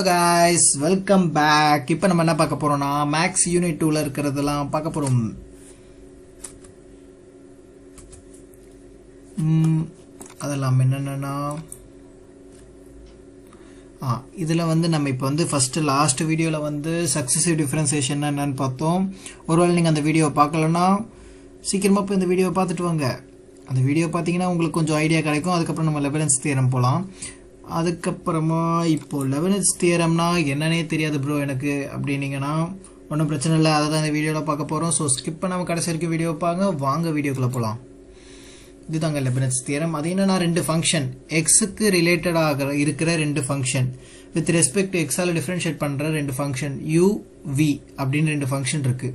Hello guys welcome back இப்போ நம்ம என்ன பார்க்க போறோம்னா மேக்ஸ் யூனிட் டூல இருக்கிறதெல்லாம் பார்க்க போறோம். அதெல்லாம் என்னென்னா ஆ இதில் வந்து நம்ம இப்போ வந்து ஃபஸ்ட்டு லாஸ்ட் வீடியோவில் வந்து சக்ஸஸிவ் டிஃப்ரென்சேஷன் என்னென்னு பார்த்தோம். ஒருவேளை நீங்கள் அந்த வீடியோவை பார்க்கலன்னா சீக்கிரமாக போய் இந்த வீடியோவை பார்த்துட்டு வாங்க. அந்த வீடியோ பார்த்தீங்கன்னா உங்களுக்கு கொஞ்சம் ஐடியா கிடைக்கும். அதுக்கப்புறம் நம்ம லெவலன்ஸ் தேரம் போகலாம் அதுக்கப்புறமா இப்போ லெவலன்ஸ் தியரம்னா என்னன்னே தெரியாது ப்ரோ எனக்கு. அப்படின்னீங்கன்னா ஒன்றும் பிரச்சனை இல்லை. அதை தான் இந்த வீடியோவில் பார்க்க போகிறோம் ஸோ ஸ்கிப் பண்ணாமல் கடைசி வரைக்கும் வீடியோ பாருங்க. வாங்க வீடியோக்குள்ளே போகலாம் இதுதாங்க லெபனட்ஸ் தியரம் அது என்னன்னா ரெண்டு ஃபங்க்ஷன் எக்ஸுக்கு ரிலேட்டடாக இருக்கிற ரெண்டு ஃபங்க்ஷன் வித் ரெஸ்பெக்ட் எக்ஸால் டிஃப்ரென்ஷியேட் பண்ணுற ரெண்டு ஃபங்க்ஷன் யூ வி அப்படின்னு ரெண்டு ஃபங்க்ஷன் இருக்குது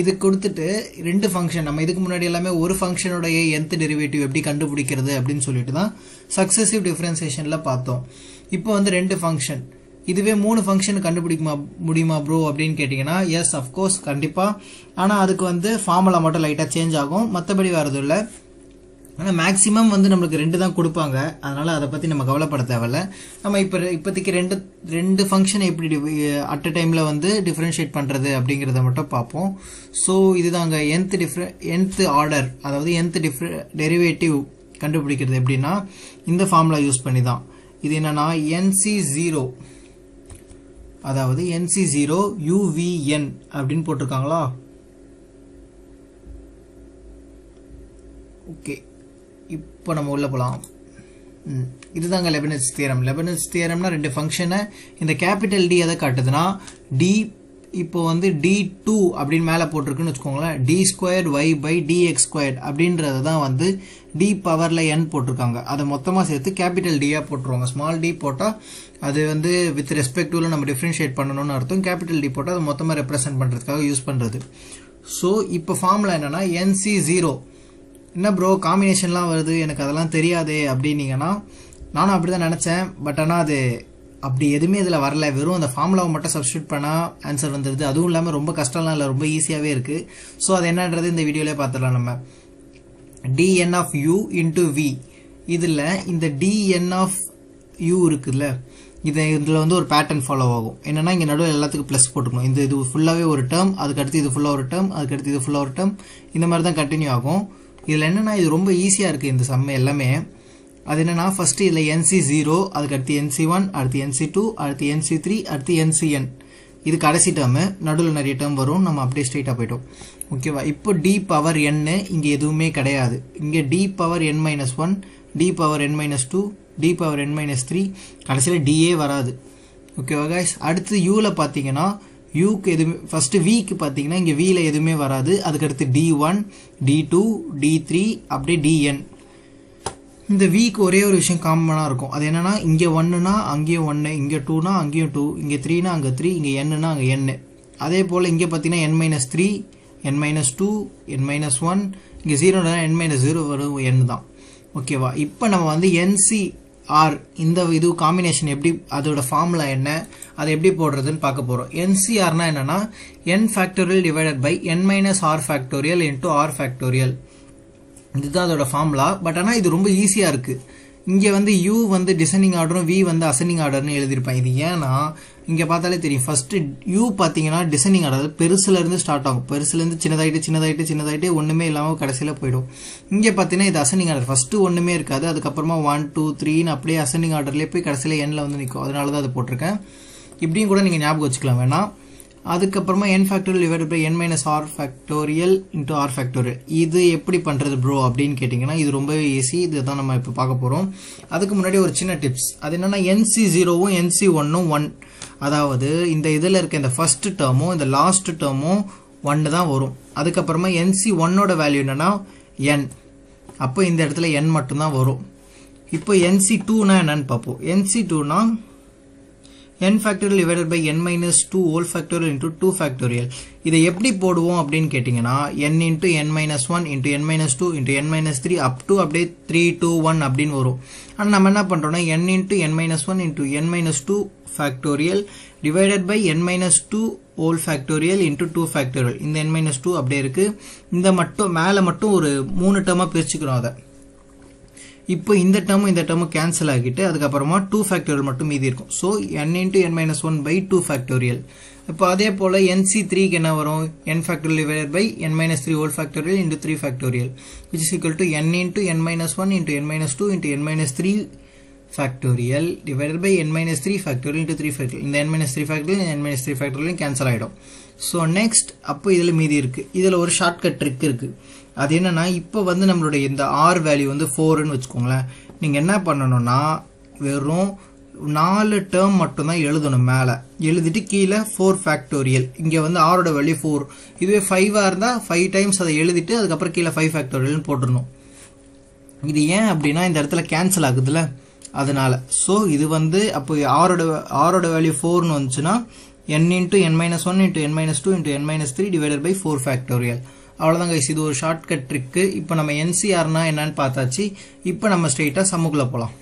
இது கொடுத்துட்டு ரெண்டு ஃபங்க்ஷன் நம்ம இதுக்கு முன்னாடி எல்லாமே ஒரு ஃபங்க்ஷனுடைய எந்த டெரிவேட்டிவ் எப்படி கண்டுபிடிக்கிறது அப்படின்னு சொல்லிட்டு தான் சக்சசிவ் டிஃப்ரென்சேஷனில் பார்த்தோம். இப்போ வந்து ரெண்டு ஃபங்க்ஷன் இதுவே மூணு ஃபங்க்ஷன் கண்டுபிடிக்குமா முடியுமா ப்ரோ அப்படின்னு கேட்டிங்கன்னா எஸ் அஃப்கோர்ஸ் கண்டிப்பாக ஆனால் அதுக்கு வந்து ஃபார்முலா மட்டும் லைட்டாக சேஞ்ச் ஆகும். மற்றபடி வரது இல்லை. ஆனால் மேக்ஸிமம் வந்து நம்மளுக்கு ரெண்டு தான் கொடுப்பாங்க. அதனால் அதை பற்றி நம்ம கவலைப்பட தேவையில்ல. நம்ம இப்போ இப்போதைக்கு ரெண்டு ரெண்டு ஃபங்க்ஷனை எப்படி அட் அ டைமில் வந்து டிஃப்ரென்ஷியேட் பண்ணுறது அப்படிங்கிறத மட்டும் பார்ப்போம். ஸோ இதுதாங்க என்த் டிஃப்ரெ என்த் ஆர்டர் அதாவது என்த் டிஃப்ரெ டெரிவேட்டிவ் கண்டுபிடிக்கிறது எப்படின்னா இந்த ஃபார்முலா யூஸ் பண்ணி தான் இது என்னென்னா என்சி ஜீரோ அதாவது என்சி ஜீரோ யூவிஎன் அப்படின்னு போட்டிருக்காங்களா? ஓகே இப்போ நம்ம உள்ள போகலாம் இதுதாங்க லெபனஸ் தியரம். லெபனஸ் தியரம்னா ரெண்டு ஃபங்க்ஷனை இந்த கேபிட்டல் டி எதை காட்டுதுன்னா டி இப்போ வந்து டி டூ அப்படின்னு மேலே போட்டிருக்குன்னு வச்சுக்கோங்களேன். D squared Y by D X squared அப்படின்றது தான் வந்து டி பவரில் என் போட்டிருக்காங்க. அதை மொத்தமாக சேர்த்து கேபிட்டல் டியாக போட்டுருவாங்க. ஸ்மால் டி போட்டால் அது வந்து வித் ரெஸ்பெக்டிவில் நம்ம டிஃப்ரென்ஷியேட் பண்ணணும்னு அர்த்தம். கேபிட்டல் டி போட்டால் அதை மொத்தமாக ரெப்ரசென்ட் பண்ணுறதுக்காக யூஸ் பண்ணுறது ஸோ இப்போ ஃபார்மில் என்னென்னா என்சி ஜீரோ என்ன ப்ரோ காம்பினேஷன்லாம் வருது? எனக்கு அதெல்லாம் தெரியாதே அப்படின்னீங்கன்னா நானும் அப்படி தான் நினச்சேன். பட் ஆனால் அது அப்படி எதுவுமே இதில் வரல. வெறும் அந்த ஃபார்முலாவை மட்டும் சப்ஸ்டியூட் பண்ணால் ஆன்சர் வந்துடுது அதுவும் இல்லாமல் ரொம்ப கஷ்டம்லாம் இல்லை. ரொம்ப ஈஸியாகவே இருக்குது ஸோ அது என்னன்றது இந்த வீடியோலேயே பார்த்துடலாம் நம்ம. DN of U into V இதில் இந்த டிஎன் ஆஃப் யூ இருக்குல்ல இது இதில் வந்து ஒரு பேட்டர்ன் ஃபாலோ ஆகும். என்னென்னா இங்கே நடுவில் எல்லாத்துக்கும் ப்ளஸ் போட்டுக்கணும். இந்த இது ஃபுல்லாகவே ஒரு டேர்ம் அதுக்கு அடுத்து இது ஃபுல்லாக ஒரு டேர்ம் அதுக்கு அடுத்து இது ஃபுல்லாக ஒரு டேர்ம் இந்த மாதிரி தான் கண்டினியூ ஆகும். இதில் என்னென்னா இது ரொம்ப ஈஸியாக இருக்குது இந்த சம் எல்லாமே. அது என்னென்னா ஃபஸ்ட்டு இதில் என்சி ஜீரோ அதுக்கடுத்து என்சி ஒன் அடுத்து என்சி டூ அடுத்து என்சி த்ரீ அடுத்து என்சிஎன் இது கடைசி டேர்மு நடுவில் நிறைய டேர்ம் வரும் நம்ம அப்படியே ஸ்ட்ரெயிட்டாக போயிட்டோம். ஓகேவா இப்போ டி பவர் என்னு இங்கே எதுவுமே கிடையாது. இங்கே D power N minus one D power N minus two D power N minus three கடைசியில் டிஏ வராது. ஓகேவா கைஸ் அடுத்து யூவில் பார்த்தீங்கன்னா யூக்கு எதுவுமே ஃபர்ஸ்ட் விக்கு பார்த்தீங்கன்னா இங்கே வியில் எதுவுமே வராது. அதுக்கடுத்து D one D two D three அப்படியே டிஎன் இந்த வீக்கு ஒரே ஒரு விஷயம் காமனாக இருக்கும். அது என்னென்னா இங்கே ஒன்றுனா அங்கேயும் ஒன்று இங்கே டூனா அங்கேயும் டூ இங்கே த்ரீனா அங்கே த்ரீ இங்கே என்னன்னா அங்கே என்னு அதே போல் இங்கே பார்த்தீங்கன்னா N minus three N minus two N minus one இங்கே ஜீரோனா என் மைனஸ் ஜீரோ வரும் என் தான். ஓகேவா இப்போ நம்ம வந்து என்சி ஆர் இந்த இது காம்பினேஷன் எப்படி அதோட ஃபார்முலா என்ன அதை எப்படி போடுறதுன்னு பார்க்க போகிறோம் என்சிஆர்னா என்னன்னா N factorial divided by N minus R factorial into R factorial இதுதான் அதோட ஃபார்முலா பட் ஆனால் இது ரொம்ப ஈஸியாக இருக்குது இங்கே வந்து யூ வந்து டிசைனிங் ஆர்டரும் வி வந்து அசனிங் ஆர்டர்னு எழுதியிருப்பேன். இது ஏன்னா இங்கே பார்த்தாலே தெரியும். ஃபர்ஸ்ட் யூ பார்த்தீங்கன்னா டிசைனிங் ஆர்டர் பெருசுலேருந்து ஸ்டார்ட் ஆகும். பெருசுலேருந்து சின்னதாயிட்டு சின்னதாயிட்டு சின்னதாயிட்டு ஒன்றுமே இல்லாமல் கடைசியில் போயிடும். இங்கே பார்த்தீங்கன்னா இது அசனிங் ஆர்டர் ஃபஸ்ட்டு ஒன்றுமே இருக்காது. அதுக்கப்புறமா ஒன் டூ த்ரீன்னு அப்படியே அசனிங் ஆர்டர்லேயே போய் கடைசியில் எண்ணில் வந்து நிற்கும் அதனால தான் அது போட்டிருக்கேன். இப்படியும் கூட நீங்கள் ஞாபகம் வச்சுக்கலாம். வேணாம் அதுக்கப்புறமா N factorial divide by N minus R factorial into R factorial இது எப்படி பண்ணுறது ப்ரோ அப்படின்னு கேட்டிங்கன்னா இது ரொம்பவே ஈஸி இது தான் நம்ம இப்போ பார்க்க போகிறோம் அதுக்கு முன்னாடி ஒரு சின்ன டிப்ஸ் அது என்னென்னா என்சி ஜீரோவும் என்சி ஒன்னும் ஒன் அதாவது இந்த இதில் இருக்க இந்த ஃபர்ஸ்ட் டேர்மும் இந்த லாஸ்ட் டேர்மும் ஒன்று தான் வரும். அதுக்கப்புறமா என்சி ஒன்னோட வேல்யூ என்னென்னா என் அப்போ இந்த இடத்துல என் மட்டும்தான் வரும். இப்போ என்சி டூனா என்னன்னு பார்ப்போம். என்சி டூனா n factorial divided by n minus 2 whole factorial into 2 factorial இதை எப்படி போடுவோம் அப்படின்னு கேட்டிங்கன்னா n into n minus 1 into n minus 2 into n minus 3 up to அப்படியே 3 2 1 அப்படின்னு வரும் ஆனால் நம்ம என்ன பண்ணுறோம்னா n into n minus 1 into n minus 2 factorial divided by n minus 2 whole factorial into 2 factorial இந்த n minus 2 அப்படியே இருக்கு இந்த மட்டும் மேலே மட்டும் ஒரு மூணு டேர்மாக பிரிச்சுக்கிறோம் அதை இப்போ இந்த டேர்மும் இந்த டேர்மும் கேன்சல் ஆகிட்டு அதுக்கப்புறமா டூ ஃபேக்டோரியல் மட்டும் மீதி இருக்கும். So N into N minus one by two factorial இப்போ அதே போல் என்சி த்ரீக்கு என்ன வரும்? N factorial divided by N minus three whole factorial into three factorial which is equal to N into N minus one into N minus two into N minus three factorial divided by N minus three factorial into three factorial இந்த N minus three factorial N minus three factorial cancel ஆகிடும் so next அப்போ இதில் மீதி இருக்குது இதில் ஒரு shortcut trick இருக்குது அது என்னென்னா இப்போ வந்து நம்மளுடைய இந்த ஆர் வேல்யூ வந்து ஃபோர்னு வச்சுக்கோங்களேன். நீங்கள் என்ன பண்ணணும்னா வெறும் நாலு டேர்ம் மட்டும்தான் எழுதணும் மேலே. எழுதிட்டு கீழே ஃபோர் ஃபேக்டோரியல் இங்கே வந்து ஆரோட வேல்யூ ஃபோர் இதுவே ஃபைவாக இருந்தால் ஃபைவ் டைம்ஸ் அதை எழுதிட்டு அதுக்கப்புறம் கீழே ஃபைவ் ஃபேக்டோரியல்னு போட்டுடணும். இது ஏன் அப்படின்னா இந்த இடத்துல கேன்சல் ஆகுதுல்ல? அதனால. ஸோ இது வந்து அப்போ ஆரோட ஆரோட வேல்யூ ஃபோர்னு வந்துச்சுன்னா N into N minus one into N minus two into N minus three divided by four factorial அவ்வளோதான் கைஸ் இது ஒரு ஷார்ட்கட் ட்ரிக்கு இப்போ நம்ம என்சிஆர்னா என்னன்னு பார்த்தாச்சு. இப்போ நம்ம ஸ்ட்ரெயிட்டாக சம்முக்குள்ளே போகலாம்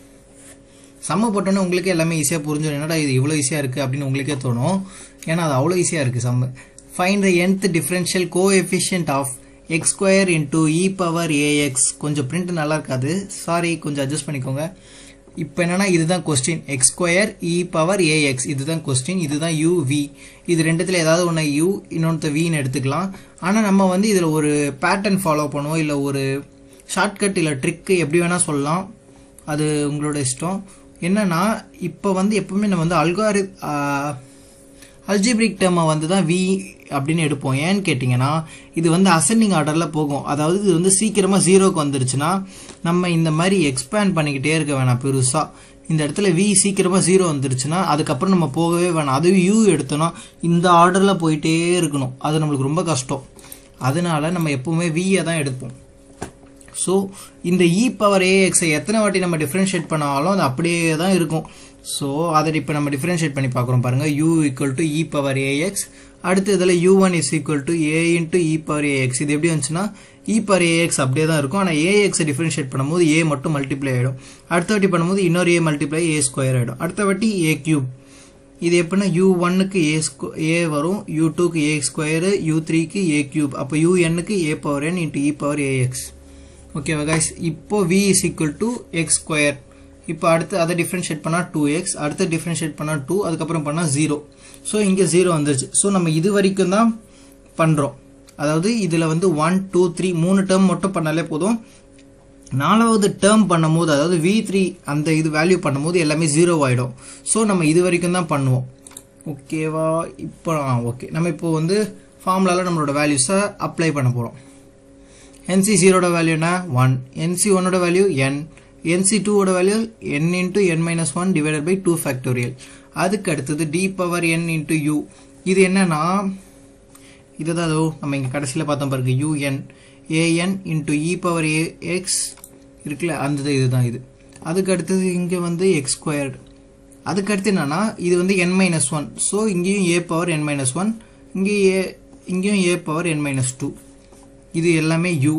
சம்ம போட்டோன்னே உங்களுக்கு எல்லாமே ஈஸியாக புரிஞ்சிடும். என்னடா இது இவ்வளோ ஈஸியாக இருக்குது அப்படின்னு உங்களுக்கே தோணும். ஏன்னா அது அவ்வளோ ஈஸியாக இருக்குது சம்மு find the nth differential coefficient of x square into e power a x கொஞ்சம் பிரிண்ட் நல்லா இருக்காது. சாரி கொஞ்சம் அட்ஜஸ்ட் பண்ணிக்கோங்க. இப்போ என்னன்னா இதுதான் question x square e power a x இதுதான் கொஸ்டின் இதுதான் யூ வி இது ரெண்டுத்தில் ஏதாவது ஒன்று யூ இன்னொன்று வின்னு எடுத்துக்கலாம். ஆனால் நம்ம வந்து இதில் ஒரு பேட்டர்ன் ஃபாலோ பண்ணுவோம். இல்லை ஒரு ஷார்ட்கட் இல்லை ட்ரிக்கு எப்படி வேணால் சொல்லலாம். அது உங்களோட இஷ்டம். என்னன்னா இப்போ வந்து எப்பவுமே நம்ம வந்து அல்காரி அல்ஜிப்ரிக் டேர்மை வந்து தான் வி அப்படின்னு எடுப்போம். ஏன்னு கேட்டிங்கன்னா இது வந்து அசெண்டிங் ஆர்டரில் போகும். அதாவது இது வந்து சீக்கிரமாக ஜீரோக்கு வந்துருச்சுன்னா நம்ம இந்த மாதிரி எக்ஸ்பேண்ட் பண்ணிக்கிட்டே இருக்க வேணாம் பெருசாக இந்த இடத்துல வி சீக்கிரமாக ஜீரோ வந்துருச்சுன்னா அதுக்கப்புறம் நம்ம போகவே வேணாம். அதுவும் யூ எடுத்தோன்னா இந்த ஆர்டரில் போயிட்டே இருக்கணும். அது நம்மளுக்கு ரொம்ப கஷ்டம். அதனால நம்ம எப்போவுமே வியை தான் எடுப்போம். ஸோ இந்த இ பவர் ஏஎக்ஸை எத்தனை வாட்டி நம்ம டிஃப்ரென்ஷியேட் பண்ணாலும் அது அப்படியே தான் இருக்கும். ஸோ அதை இப்போ நம்ம டிஃப்ரென்ஷியேட் பண்ணி பார்க்குறோம் பாருங்க. U equal to E power AX அடுத்து இதில் U one is equal to A into E power AX இது எப்படி வந்துச்சுன்னா இ பவர் ஏஎக்ஸ் அப்படியே தான் இருக்கும். ஆனால் ஏஎக்ஸை டிஃப்ரென்ஷியேட் பண்ணும்போது ஏ மட்டும் மல்டிப்ளை ஆகிடும் அடுத்த வாட்டி பண்ணும்போது இன்னொரு ஏ மல்டிப்ளை ஏ ஸ்கொயர் ஆகிடும் அடுத்த வாட்டி ஏ கியூப் இது எப்படின்னா யூ ஒன்னுக்கு ஏ ஸ்கொ ஏ வரும். யூ டூக்கு ஏ ஸ்கொயரு யூ த்ரீக்கு ஏ கியூப் அப்போ you என்னுக்கு A power N into E power AX ஓகேவா கைஸ் இப்போ V is equal to X square இப்போ அடுத்து அதை டிஃப்ரென்ஷியேட் பண்ணால் டூ எக்ஸ் அடுத்து டிஃப்ரென்ஷியேட் பண்ணால் டூ அதுக்கப்புறம் பண்ணால் ஜீரோ ஸோ இங்கே ஜீரோ வந்துருச்சு. ஸோ நம்ம இது வரைக்கும் தான் பண்ணுறோம் அதாவது இதில் வந்து ஒன் டூ த்ரீ மூணு டேர்ம் மட்டும் பண்ணாலே போதும். நாலாவது டேர்ம் பண்ணும்போது அதாவது வி த்ரீ அந்த இது வேல்யூ பண்ணும்போது எல்லாமே ஜீரோ ஆகிடும் ஸோ நம்ம இது வரைக்கும் தான் பண்ணுவோம். ஓகேவா இப்போ ஓகே நம்ம இப்போ வந்து ஃபார்முலாவில் நம்மளோட வேல்யூஸை அப்ளை பண்ண போகிறோம் என்சி ஜீரோட வேல்யூ ஒன் என்சி ஒன்னோட வேல்யூ என் என்சி டூவோட value N into N minus one divided by two factorial அதுக்கு அடுத்தது D power N into U இது என்னன்னா இதுதான் அதோ நம்ம இங்கே கடைசியில் பார்த்தோம் பாருங்க UN AN into E power A X இருக்குல்ல அந்த இதுதான் இது. அதுக்கு அடுத்தது இங்கே வந்து எக்ஸ் ஸ்கொயர்டு அதுக்கு என்னன்னா இது வந்து என் மைனஸ் ஒன் ஸோ இங்கேயும் A power N minus one இங்கேயும் ஏ இங்கேயும் A power N minus two இது எல்லாமே u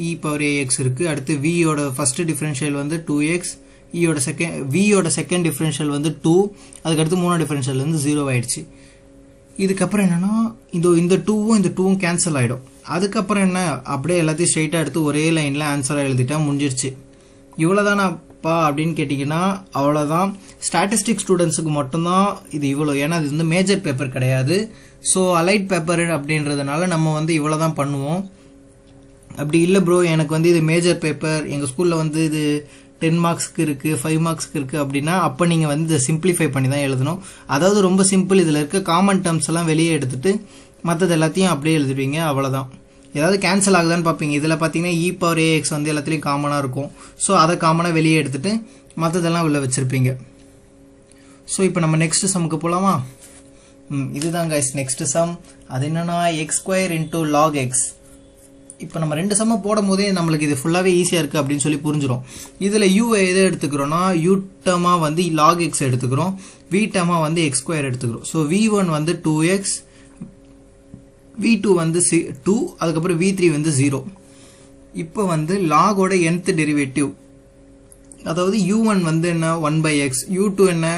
e பவர் ஏஎக்ஸ் இருக்குது அடுத்து வியோட ஃபர்ஸ்ட் டிஃபரன்ஷியல் வந்து டூ எக்ஸ் இயோட செகண்ட் வியோட செகண்ட் டிஃபரன்ஷியல் வந்து டூ அதுக்கடுத்து மூணாவது டிஃபரன்ஷியல் வந்து ஜீரோ ஆயிடுச்சு. இதுக்கப்புறம் என்னன்னா இந்த இந்த டூவும் இந்த டூவும் கேன்சல் ஆகிடும் அதுக்கப்புறம் என்ன அப்படியே எல்லாத்தையும் ஸ்ட்ரைட்டாக எடுத்து ஒரே லைனில் ஆன்சராக எழுதிட்டா முடிஞ்சிருச்சு. இவ்வளோதானாப்பா அப்படின்னு கேட்டிங்கன்னா அவ்வளோதான் ஸ்டாட்டிஸ்டிக் ஸ்டூடெண்ட்ஸுக்கு மட்டும்தான் இது இவ்வளோ ஏன்னா இது வந்து மேஜர் பேப்பர் கிடையாது. ஸோ அலைட் பேப்பர் அப்படின்றதுனால நம்ம வந்து இவ்வளோ தான் பண்ணுவோம். அப்படி இல்லை ப்ரோ எனக்கு வந்து இது மேஜர் பேப்பர் எங்கள் ஸ்கூலில் வந்து இது டென் மார்க்ஸ்க்கு இருக்குது ஃபைவ் மார்க்ஸ்க்கு இருக்குது அப்படின்னா அப்போ நீங்கள் வந்து இதை சிம்பிளிஃபை பண்ணி தான் எழுதணும். அதாவது ரொம்ப சிம்பிள் இதில் இருக்க காமன் டேர்ம்ஸ் எல்லாம் வெளியே எடுத்துட்டு மற்றது எல்லாத்தையும் அப்படியே எழுதுவீங்க அவ்வளோதான் ஏதாவது கேன்சல் ஆகுதான்னு பார்ப்பீங்க. இதில் பார்த்தீங்கன்னா இ பவர் ஏஎக்ஸ் வந்து எல்லாத்துலேயும் காமனாக இருக்கும். ஸோ அதை காமனாக வெளியே எடுத்துட்டு மற்றதெல்லாம் உள்ள வச்சுருப்பீங்க. ஸோ இப்போ நம்ம நெக்ஸ்ட் சமுக்கு போகலாமா ம் இதுதான் கைஸ் நெக்ஸ்ட் சம் அது என்னன்னா X square into log X இப்போ நம்ம ரெண்டு சம்ம போடும் போதே நம்மளுக்கு இது ஃபுல்லாகவே ஈஸியாக இருக்குது அப்படின்னு சொல்லி புரிஞ்சிடும் இதில் யூ எதை எடுத்துக்கிறோன்னா யூ டேர்மாக வந்து லாக் எக்ஸ் எடுத்துக்கிறோம். வி டேர்மாக வந்து எக்ஸ் ஸ்கொயர் எடுத்துக்கிறோம். ஸோ வி ஒன் வந்து டூ எக்ஸ் வி டூ வந்து சி டூ அதுக்கப்புறம் வி த்ரீ வந்து ஜீரோ இப்போ வந்து லாகோட என்த் டெரிவேட்டிவ் அதாவது யூ ஒன் வந்து என்ன? One by X U two என்ன?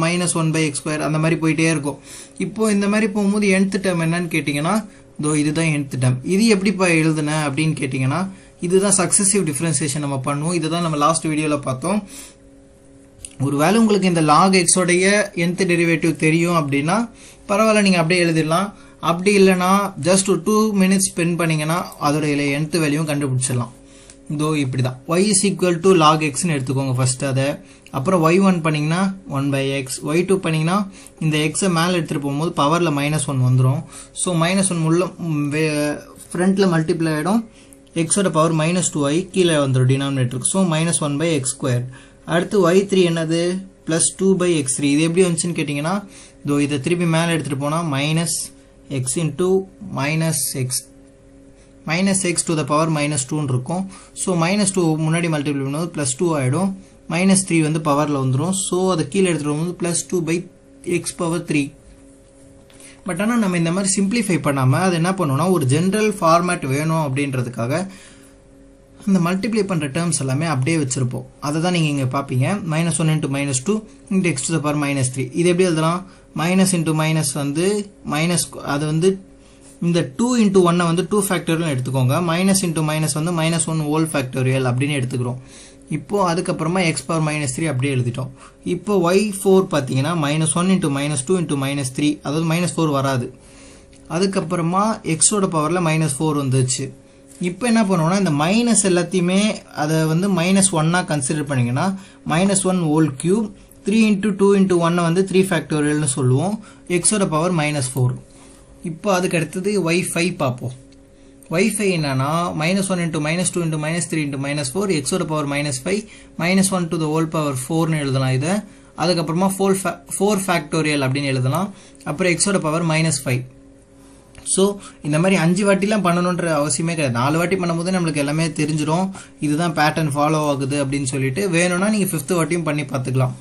Minus one by X square அந்த மாதிரி போயிட்டே இருக்கும். இப்போ இந்த மாதிரி போகும்போது என்த் டேர்ம் என்னன்னு கேட்டிங்கன்னா இதோ இதுதான் nth டேம் இது எப்படிப்பா எழுதுனேன் அப்படின்னு கேட்டிங்கன்னா இதுதான் சக்சஸிவ் டிஃப்ரென்சியேஷன் நம்ம பண்ணுவோம். இதுதான் நம்ம லாஸ்ட் வீடியோவில் பார்த்தோம். ஒரு வேளை உங்களுக்கு இந்த லாக் எக்ஸோடைய எந்த டெரிவேட்டிவ் தெரியும் அப்படின்னா பரவாயில்ல நீங்கள் அப்படியே எழுதிடலாம். அப்படி இல்லைன்னா ஜஸ்ட் ஒரு டூ மினிட்ஸ் ஸ்பெண்ட் பண்ணிங்கன்னா அதோடைய nth வேல்யூவும் கண்டுபிடிச்சிடலாம். இதோ இப்படி தான் Y is equal to log எக்ஸ்னு எடுத்துக்கோங்க ஃபர்ஸ்ட் அதை. அப்புறம் ஒய் ஒன் பண்ணிங்கன்னா one by X Y two பண்ணிங்கன்னா இந்த எக்ஸை மேலே எடுத்துகிட்டு போகும்போது பவரில் மைனஸ் ஒன் வந்துடும் ஸோ மைனஸ் ஒன் உள்ள ஃப்ரண்ட்டில் மல்டிப்ளை ஆகிடும் எக்ஸோட பவர் மைனஸ் டூ ஐ கீழே வந்துடும் டினாமினேட்டருக்கு so minus one by X square அடுத்து ஒய் த்ரீ என்னது? Plus two by X three இது எப்படி வந்துச்சுன்னு கேட்டிங்கன்னா இதோ இதை திருப்பி மேலே எடுத்துகிட்டு போனால் minus X into minus X minus X to the power minus டூன்னு இருக்கும். ஸோ மைனஸ் டூ முன்னாடி மல்டிப்ளை பண்ணும்போது ப்ளஸ் டூ ஆகிடும் மைனஸ் த்ரீ வந்து பவரில் வந்துடும் ஸோ அதை கீழே எடுத்துகிட்டு வந்து plus two by X power three but ஆனால் நம்ம இந்த மாதிரி சிம்பிளிஃபை பண்ணாமல் அது என்ன பண்ணோம்னா ஒரு ஜென்ரல் ஃபார்மேட் வேணும் அப்படின்றதுக்காக அந்த மல்டிப்ளை பண்ணுற டேர்ம்ஸ் எல்லாமே அப்படியே வச்சுருப்போம். அதை தான் நீங்கள் இங்கே பார்ப்பீங்க. Minus one into minus two into X to the power minus three இது எப்படி எழுதலாம்? மைனஸ் இன்ட்டு மைனஸ் வந்து மைனஸ் அது வந்து இந்த டூ இன்ட்டு ஒன்னை வந்து டூ ஃபேக்டோரியல் எடுத்துக்கோங்க. மைனஸ் இன்ட்டு மைனஸ் வந்து மைனஸ் ஒன் ஹோல் ஃபேக்டோரியல் அப்படின்னு எடுத்துக்கிறோம். இப்போது அதுக்கப்புறமா எக்ஸ் பவர் மைனஸ் த்ரீ அப்படியே எழுதிட்டோம். இப்போ ஒய் ஃபோர் பார்த்தீங்கன்னா minus one into minus two into minus three அதாவது மைனஸ் ஃபோர் வராது. அதுக்கப்புறமா எக்ஸோட பவரில் மைனஸ் ஃபோர் வந்துச்சு இப்போ என்ன பண்ணுவோம்னா இந்த மைனஸ் எல்லாத்தையுமே அதை வந்து மைனஸ் ஒன்னாக கன்சிடர் பண்ணிங்கன்னா minus one whole cube three into two into ஒன்னை வந்து த்ரீ ஃபேக்டோரியல்னு சொல்லுவோம். எக்ஸோட பவர் மைனஸ் ஃபோர் இப்போ அதுக்கு அடுத்தது ஒய் ஃபைவ் பார்ப்போம். ஒய்ஃபை என்னன்னா minus one into minus two into minus three into minus four எக்ஸோட power minus five minus one to the whole power ஃபோர்னு எழுதலாம் இதை. அதுக்கப்புறமா ஃபோர் ஃபே ஃபோர் ஃபேக்டோரியல் அப்படின்னு எழுதலாம். அப்புறம் எக்ஸோட பவர் மைனஸ் ஃபைவ் ஸோ இந்த மாதிரி அஞ்சு வாட்டிலாம் பண்ணணுன்ற அவசியமே கிடையாது. நாலு வாட்டி பண்ணும்போது நம்மளுக்கு எல்லாமே தெரிஞ்சிடும் இதுதான் பேட்டர்ன் ஃபாலோ ஆகுது அப்படின்னு சொல்லிட்டு வேணும்னா நீங்கள் ஃபிஃப்த் வாட்டியும் பண்ணி பார்த்துக்கலாம்.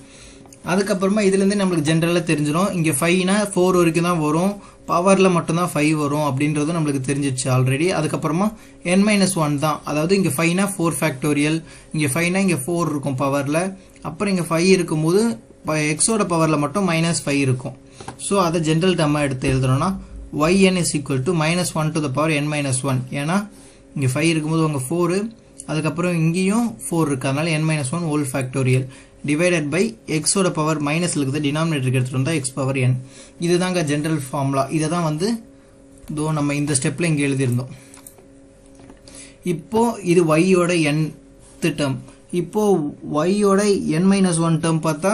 அதுக்கப்புறமா இதுலேருந்து நம்மளுக்கு ஜென்ரலாக தெரிஞ்சிடும் இங்கே ஃபைவ்னா ஃபோர் வரைக்கும் தான் வரும். பவரில் மட்டும்தான் ஃபைவ் வரும் அப்படின்றதும் நம்மளுக்கு தெரிஞ்சிச்சு ஆல்ரெடி அதுக்கப்புறமா என் மைனஸ் ஒன் தான். அதாவது இங்கே ஃபைவ்னா ஃபோர் ஃபேக்டோரியல் இங்கே ஃபைவ்னா இங்கே ஃபோர் இருக்கும் பவரில் அப்புறம் இங்கே ஃபைவ் இருக்கும்போது எக்ஸோட பவரில் மட்டும் மைனஸ் ஃபைவ் இருக்கும். ஸோ அதை ஜென்ரல் டம்மாக எடுத்து எழுதுறோம்னா yn is equal to minus one to the power N minus one ஏன்னா இங்கே ஃபைவ் இருக்கும்போது உங்கள் ஃபோரு அதுக்கப்புறம் இங்கேயும் ஃபோர் இருக்கு. அதனால N minus one whole factorial divided by எக்ஸோட பவர் மைனஸ் இருக்குது. டினாமினேட்டருக்கு எடுத்துகிட்டு வந்தால் எக்ஸ் பவர் என் இதுதாங்க ஜென்ரல் ஃபார்முலா இதை தான் வந்து இதோ நம்ம இந்த ஸ்டெப்பில் இங்கே எழுதியிருந்தோம். இப்போ இது ஒய்யோட என் டேர்ம் இப்போ ஒய்யோட என் மைனஸ் ஒன் டேர்ம் பார்த்தா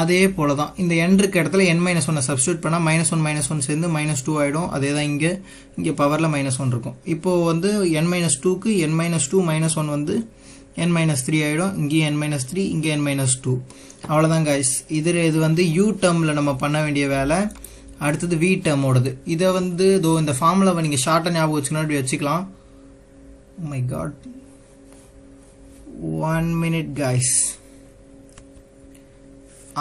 அதே போல தான் இந்த என் இருக்க இடத்துல என் மைனஸ் ஒன்னை சப்ஸ்டியூட் பண்ணால் மைனஸ் ஒன் மைனஸ் ஒன் சேர்ந்து மைனஸ் டூ ஆகிடும் அதே தான் இங்கே இங்கே பவரில் மைனஸ் ஒன் இருக்கும். இப்போது வந்து என் மைனஸ் டூக்கு N minus two minus one வந்து என் மைனஸ் த்ரீ ஆகிடும் இங்கேயும் என் மைனஸ் த்ரீ இங்கே என் மைனஸ் டூ அவ்வளோதான் கைஸ் இது இது வந்து யூ டேர்மில் நம்ம பண்ண வேண்டிய வேலை. அடுத்தது வி டேர்மோடது இதை வந்து இதோ இந்த ஃபார்முலாவை நீங்கள் ஷார்ட்டாக ஞாபகம் வச்சுக்கணும். அப்படி வச்சுக்கலாம். My god one minute guys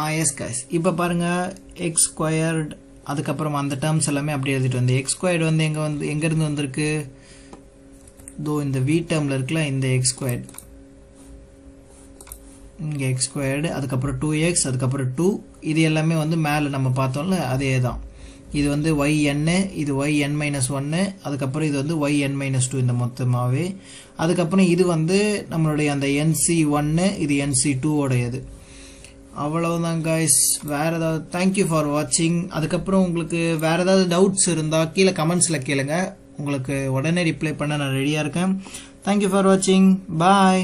ah yes guys இப்போ பாருங்கள் எக்ஸ் ஸ்கொயர்ட் அதுக்கப்புறம் அந்த டேர்ம்ஸ் எல்லாமே அப்படியே எழுதிட்டு வந்து எக்ஸ் ஸ்கொயர்டு வந்து எங்கே வந்து எங்கேருந்து வந்திருக்கு? தோ இந்த வி டேர்மில் இருக்குல்ல இந்த எக்ஸ் ஸ்கொயர்டு இங்கே எக்ஸ் ஸ்கொயர்டு அதுக்கப்புறம் டூ எக்ஸ் அதுக்கப்புறம் டூ இது எல்லாமே வந்து மேலே நம்ம பார்த்தோம்ல அதே தான் இது வந்து ஒய் என்னு இது ஒய் என் மைனஸ் ஒன்று அதுக்கப்புறம் இது வந்து ஒய் என் மைனஸ் டூ இந்த மொத்தமாகவே அதுக்கப்புறம் இது வந்து நம்மளுடைய அந்த என்சி ஒன்று இது என்சி டூவோடையது அவ்வளவுதான் கைஸ் வேற ஏதாவது தேங்க்யூ ஃபார் வாட்சிங் அதுக்கப்புறம் உங்களுக்கு வேற ஏதாவது டவுட்ஸ் இருந்தால் கீழே கமெண்ட்ஸில் கேளுங்க. உங்களுக்கு உடனே ரிப்ளை பண்ண நான் ரெடியாக இருக்கேன். தேங்க்யூ ஃபார் வாட்சிங் பாய்